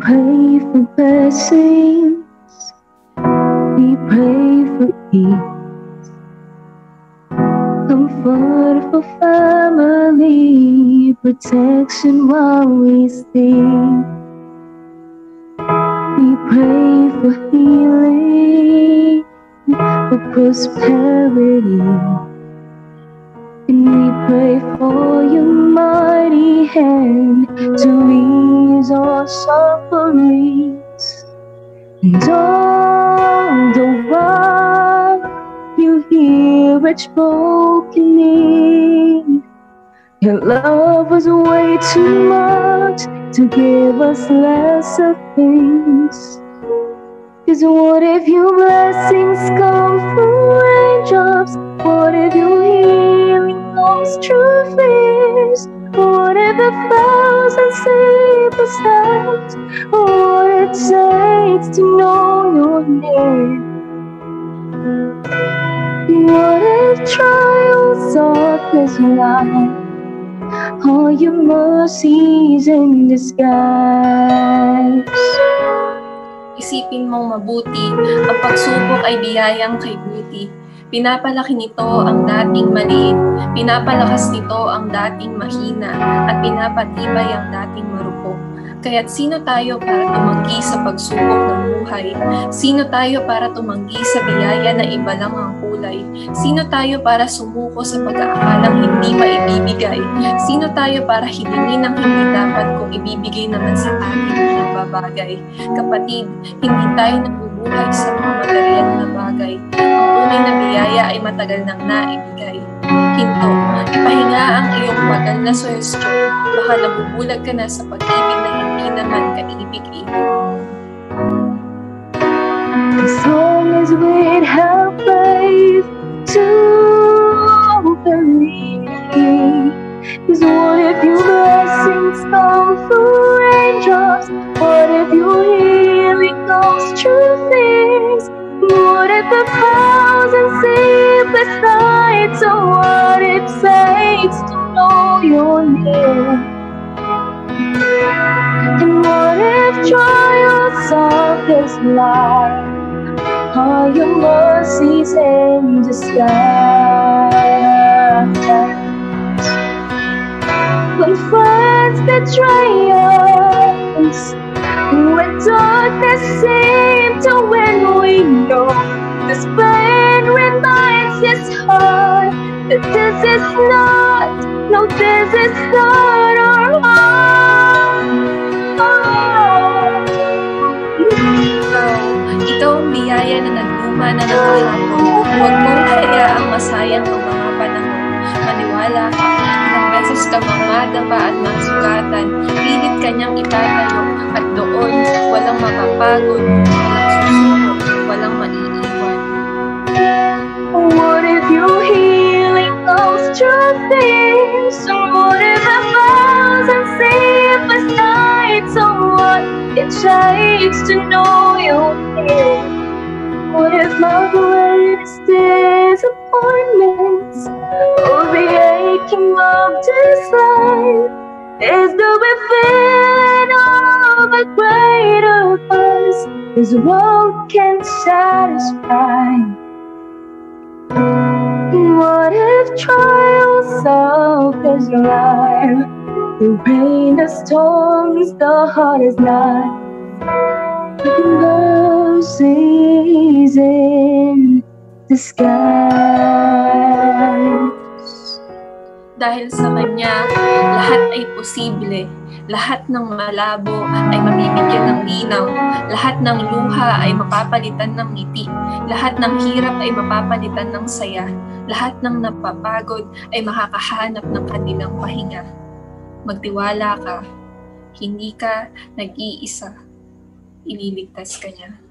pray for blessings. We pray for peace. Comfort for family. Protection while we sleep. We pray for healing. For prosperity. And we pray for your mighty hand to sufferings. And all the while you hear each broken need. Your love was way too much to give us lesser things. Cause what if your blessings come from raindrops? What if your healing comes through fears? What if a thousand sleepless nights? What it takes to know your name? What if trials of this life are your mercies in disguise? Isipin mong mabuti, ang pagsubok ay biyayang kay beauty. Pinapalaki nito ang dating maliit, pinapalakas nito ang dating mahina, at pinapatibay ang dating marupok. Kaya't sino tayo para tumanggi sa pagsubok ng buhay? Sino tayo para tumanggi sa biyaya na iba lang ang kulay? Sino tayo para sumuko sa pag-aakalang hindi maibibigay? Sino tayo para hilingin ang hindi dapat kung ibibigay naman sa atin ang nagbabagay? Kapatid, hindi tayo nabubuhay sa mga material na bagay. Ang tunay na biyaya ay matagal nang naibigay. Hinto, ipahinga ang iyong bagal na suwestyon. Baka nabubulag ka na sa pag-ibig na hindi naman kaibig-ibig. As long as we'd have faith to believe. Cause what if your blessings come through raindrops? What if your healing comes through fears? What if thousand sleepless are what it takes to know your name? And what if trials of this life are your mercies in disguise? When friends betray us, when darkness seems to win, we know this this is not, no, this is not our home. Ikaw, ikaw ang biyaya na nagluma na ng kahapon. Huwag mong hayaang masayang ang mga panahon. Maniwala ka, ilang beses ka mamadapa at masugatan, pilit kanyang itatayo, at doon, walang mapapagod, walang it takes to know your name? What if my greatest disappointments or the aching of life is the feeling of a greater cause? This world can satisfy. What if trials of this life, the rain, the storms, the heart is not mercies the disguise? Dahil sa Kanya, lahat ay posible. Lahat ng malabo ay mabibigyan ng linaw. Lahat ng luha ay mapapalitan ng ngiti. Lahat ng hirap ay mapapalitan ng saya. Lahat ng napapagod ay makakahanap ng kanilang pahinga. Magtiwala ka. Hindi ka nag-iisa. Ililigtas ka niya.